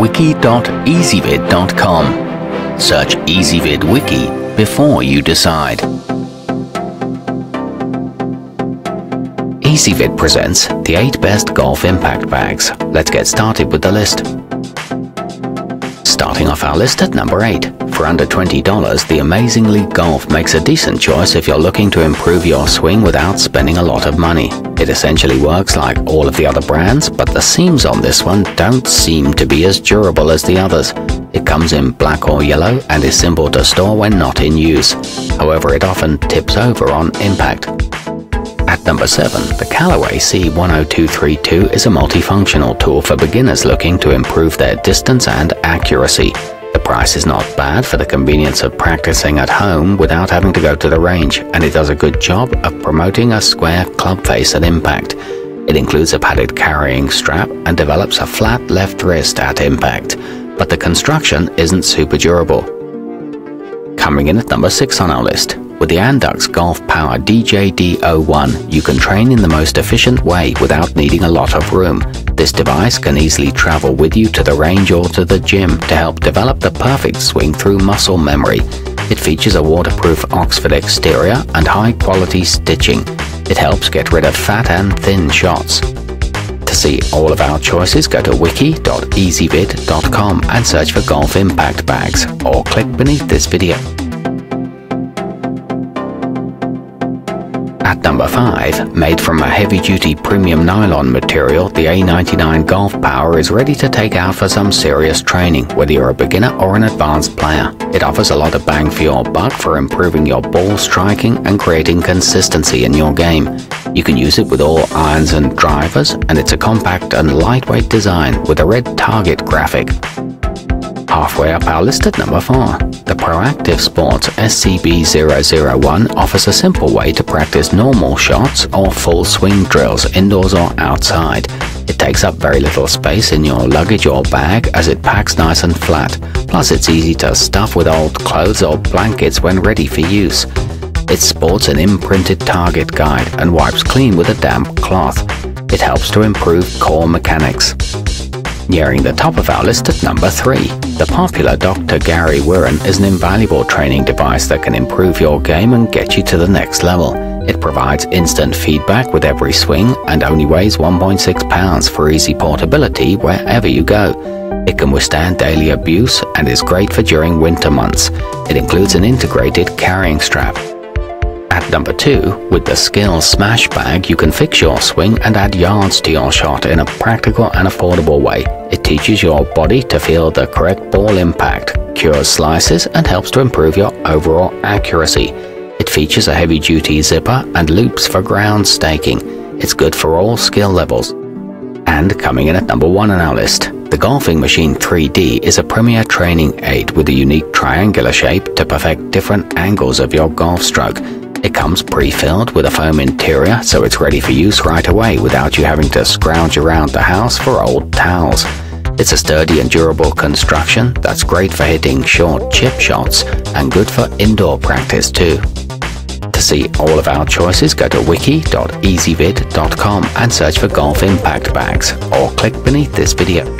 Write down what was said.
wiki.ezvid.com. Search Ezvid Wiki before you decide. Ezvid presents the 8 best golf impact bags. Let's get started with the list. Starting off our list at number 8. For under $20, the Amazingli Golf makes a decent choice if you're looking to improve your swing without spending a lot of money. It essentially works like all of the other brands, but the seams on this one don't seem to be as durable as the others. It comes in black or yellow and is simple to store when not in use. However, it often tips over on impact. At number 7, the Callaway C10232 is a multifunctional tool for beginners looking to improve their distance and accuracy. Price is not bad for the convenience of practicing at home without having to go to the range, and it does a good job of promoting a square club face at impact. It includes a padded carrying strap and develops a flat left wrist at impact, but the construction isn't super durable. Coming in at number 6 on our list, with the Andux Golf Power DJD01, you can train in the most efficient way without needing a lot of room. This device can easily travel with you to the range or to the gym to help develop the perfect swing through muscle memory. It features a waterproof Oxford exterior and high-quality stitching. It helps get rid of fat and thin shots. To see all of our choices, go to wiki.ezvid.com and search for Golf Impact Bags, or click beneath this video. At number 5, made from a heavy-duty premium nylon material, the A99 Golf Power is ready to take out for some serious training, whether you're a beginner or an advanced player. It offers a lot of bang for your buck for improving your ball striking and creating consistency in your game. You can use it with all irons and drivers, and it's a compact and lightweight design with a red target graphic. Halfway up our list at number 4, the Proactive Sports SCB001 offers a simple way to practice normal shots or full swing drills indoors or outside. It takes up very little space in your luggage or bag as it packs nice and flat, plus it's easy to stuff with old clothes or blankets when ready for use. It sports an imprinted target guide and wipes clean with a damp cloth. It helps to improve core mechanics. Nearing the top of our list at number 3, the popular Dr. Gary Wiren is an invaluable training device that can improve your game and get you to the next level. It provides instant feedback with every swing and only weighs 1.6 pounds for easy portability wherever you go. It can withstand daily abuse and is great for during winter months. It includes an integrated carrying strap. Number 2, with the SKLZ Smash Bag, you can fix your swing and add yards to your shot in a practical and affordable way. It teaches your body to feel the correct ball impact, cures slices, and helps to improve your overall accuracy. It features a heavy-duty zipper and loops for ground staking. It's good for all skill levels. And coming in at number 1 on our list, the Golfing Machine 3D is a premier training aid with a unique triangular shape to perfect different angles of your golf stroke. It comes pre-filled with a foam interior so it's ready for use right away without you having to scrounge around the house for old towels. It's a sturdy and durable construction that's great for hitting short chip shots and good for indoor practice too. To see all of our choices, go to wiki.ezvid.com and search for Golf Impact Bags or click beneath this video.